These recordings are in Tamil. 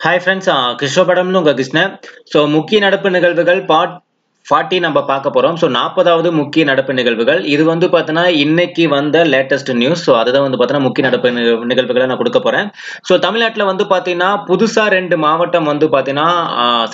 ஹாய் ஃப்ரெண்ட்ஸ் கிருஷ்ணபடம்னு உங்கள் கிருஷ்ணன் ஸோ முக்கிய நடப்பு நிகழ்வுகள் பார்ட் ஃபார்ட்டி நம்ம பார்க்க போகிறோம் ஸோ நாற்பதாவது முக்கிய நடப்பு நிகழ்வுகள். இது வந்து பார்த்தீங்கன்னா இன்னைக்கு வந்த லேட்டஸ்ட் நியூஸ் ஸோ அதுதான் வந்து பார்த்தீங்கன்னா முக்கிய நடப்பு நிகழ்வுகளை நான் கொடுக்க போகிறேன் ஸோ தமிழ்நாட்டில் வந்து பார்த்தீங்கன்னா புதுசாக ரெண்டு மாவட்டம் வந்து பார்த்தீங்கன்னா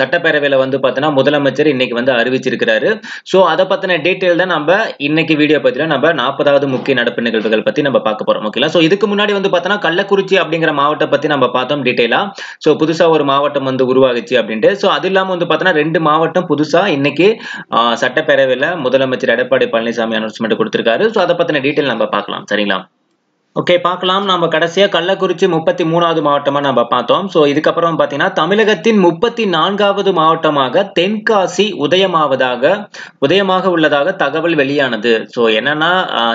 சட்டப்பேரவையில் வந்து பார்த்தீங்கன்னா முதலமைச்சர் இன்னைக்கு வந்து அறிவிச்சிருக்கிறாரு. ஸோ அதை பற்றின டீட்டெயில் தான் நம்ம இன்னைக்கு வீடியோ பற்றின நம்ம நாற்பதாவது முக்கிய நடப்பு நிகழ்வுகள் பற்றி நம்ம பார்க்க போகிறோம் ஓகேங்களா ஸோ இதுக்கு முன்னாடி வந்து பார்த்தோன்னா கள்ளக்குறிச்சி அப்படிங்கிற மாவட்டம் பற்றி நம்ம பார்த்தோம் டீட்டெயிலாக ஸோ புதுசாக ஒரு மாவட்டம் வந்து உருவாகுச்சு அப்படின்ட்டு. ஸோ அது இல்லாமல் வந்து பார்த்தோன்னா ரெண்டு மாவட்டம் புதுசாக இன்னைக்கு சட்டப்பேரவையில் முதலமைச்சர் எடப்பாடி பழனிசாமி அனௌன்ஸ்மெண்ட் கொடுத்துருக்காரு. ஸோ அதை பற்றின டீட்டெயில் நம்ம பார்க்கலாம். சரிங்களா? ஓகே பார்க்கலாம். நம்ம கடைசியா கள்ளக்குறிச்சி முப்பத்தி மூணாவது மாவட்டமா நம்ம பார்த்தோம். ஸோ இதுக்கப்புறம் பார்த்தீங்கன்னா தமிழகத்தின் முப்பத்தி நான்காவது மாவட்டமாக தென்காசி உதயமாவதாக உதயமாக உள்ளதாக தகவல் வெளியானது. ஸோ என்னன்னா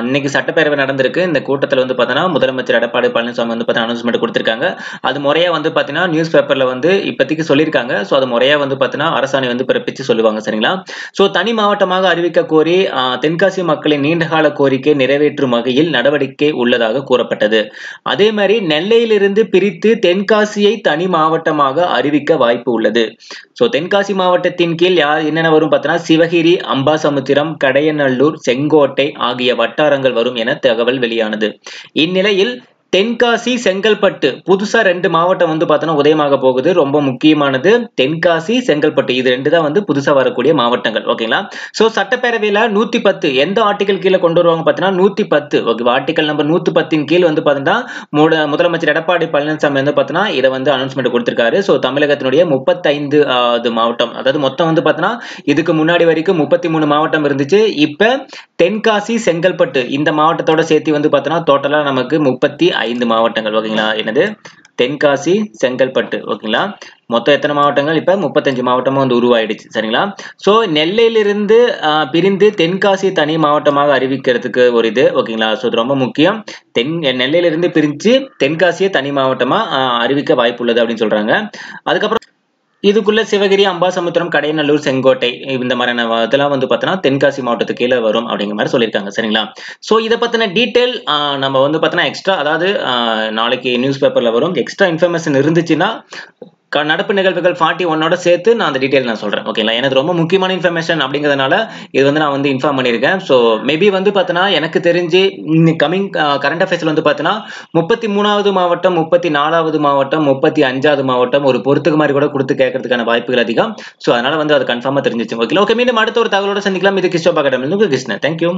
இன்னைக்கு சட்டப்பேரவை நடந்திருக்கு. இந்த கூட்டத்தில் வந்து பார்த்தீங்கன்னா முதலமைச்சர் எடப்பாடி பழனிசாமி வந்து பார்த்தீங்கன்னா அனௌன்ஸ்மெண்ட் கொடுத்துருக்காங்க. அது முறையாக வந்து பார்த்தீங்கன்னா நியூஸ் பேப்பர்ல வந்து இப்போதைக்கு சொல்லியிருக்காங்க. ஸோ அது முறையா வந்து பார்த்தீங்கன்னா அரசாணை வந்து பிறப்பிச்சு சொல்லுவாங்க சரிங்களா? ஸோ தனி மாவட்டமாக அறிவிக்க கோரி தென்காசி மக்களின் நீண்டகால கோரிக்கை நிறைவேற்றும் வகையில் நடவடிக்கை உள்ளதாக கூறப்பட்டது. அதே மாதிரி நெல்லையிலிருந்து பிரித்து தென்காசியை தனி மாவட்டமாக அறிவிக்க வாய்ப்பு உள்ளது. ஸோ தென்காசி மாவட்டத்தின் கீழ் யார் என்னென்ன வரும் பார்த்தீங்கன்னா சிவகிரி அம்பாசமுத்திரம் கடையநல்லூர் செங்கோட்டை ஆகிய வட்டாரங்கள் வரும் என தகவல் வெளியானது. இந்நிலையில் தென்காசி செங்கல்பட்டு. புதுசா ரெண்டு மாவட்டம் வந்து பார்த்தோன்னா உதயமாக போகுது. ரொம்ப முக்கியமானது தென்காசி செங்கல்பட்டு. இது ரெண்டு தான் வந்து புதுசா வரக்கூடிய மாவட்டங்கள். ஓகேங்களா? சோ சட்டப்பேரவையில நூத்தி பத்து. எந்த ஆர்டிகல் கீழே கொண்டு வருவாங்க பார்த்தீங்கன்னா நூத்தி பத்து. ஓகே ஆர்டிகல் நம்பர் நூத்தி பத்தின் கீழ் வந்து பார்த்தீங்கன்னா முட- முதலமைச்சர் எடப்பாடி பழனிசாமி வந்து பார்த்தீங்கன்னா இதை வந்து அனௌன்ஸ்மெண்ட் கொடுத்திருக்காரு. ஸோ தமிழகத்தினுடைய முப்பத்தைந்து ஆவது மாவட்டம். அதாவது மொத்தம் வந்து பார்த்தீங்கன்னா இதுக்கு முன்னாடி வரைக்கும் முப்பத்தி மூணு மாவட்டம் இருந்துச்சு. இப்ப தென்காசி செங்கல்பட்டு இந்த மாவட்டத்தோட சேர்த்து வந்து பார்த்தோன்னா டோட்டலா நமக்கு முப்பத்தி ஐந்து மாவட்டங்கள் ஓகேங்களா? என்னது? தென்காசி செங்கல்பட்டு ஓகேங்களா? மொத்தம் எத்தனை மாவட்டங்கள்? இப்ப முப்பத்தஞ்சு மாவட்டமும் வந்து உருவாயிடுச்சு சரிங்களா? சோ நெல்லையிலிருந்து பிரிந்து தென்காசி தனி மாவட்டமாக அறிவிக்கிறதுக்கு ஒரு இது ஓகேங்களா? ஸோ இது ரொம்ப முக்கியம். தென் நெல்லையிலிருந்து பிரிஞ்சு தென்காசியை தனி மாவட்டமா அறிவிக்க வாய்ப்பு உள்ளது அப்படின்னு சொல்கிறாங்க அதுக்கப்புறம் இதுக்குள்ள சிவகிரி அம்பாசமுத்திரம் கடையநல்லூர் செங்கோட்டை இந்த மாதிரியான இதெல்லாம் வந்து பார்த்தோன்னா தென்காசி மாவட்டத்துக்கு கீழே வரும் அப்படிங்கிற மாதிரி சொல்லியிருக்காங்க. சரிங்களா? ஸோ இதை பற்றின டீட்டெயில் நம்ம வந்து பார்த்தோன்னா எக்ஸ்ட்ரா அதாவது ஆஹ், நாளைக்கு நியூஸ் பேப்பரில் வரும். எக்ஸ்ட்ரா இன்ஃபர்மேஷன் இருந்துச்சுன்னா நடப்பு நிகழ்வுகள் ஃபார்ட்டி ஒன்னோட சேர்த்து நான் அந்த டீட்டெயில் நான் சொல்கிறேன் ஓகேங்களா எனக்கு ரொம்ப முக்கியமான இன்ஃபர்மேஷன் அப்படிங்கிறதுனால இது வந்து நான் வந்து இன்ஃபார்ம் பண்ணியிருக்கேன். ஸோ மேபி வந்து பார்த்தோன்னா எனக்கு தெரிஞ்சு கமிங் கரண்ட் அஃபேர்ஸில் வந்து பார்த்தோன்னா முப்பத்தி மூணாவது மாவட்டம் முப்பத்தி நாலாவது மாவட்டம் முப்பத்தி அஞ்சாவது மாவட்டம் ஒரு பொறுத்துக்கு மாதிரி கூட கொடுத்து கேட்கறதுக்கான வாய்ப்புகள் அதிகம். ஸோ அதனால வந்து அது கன்ஃபார்மாக தெரிஞ்சிச்சு. ஓகே ஓகே மீண்டும் அடுத்த ஒரு தகவலோட சந்திக்கலாம். இது கிறிஸ்டோபா கடமில் கிருஷ்ணன். தேங்க்யூ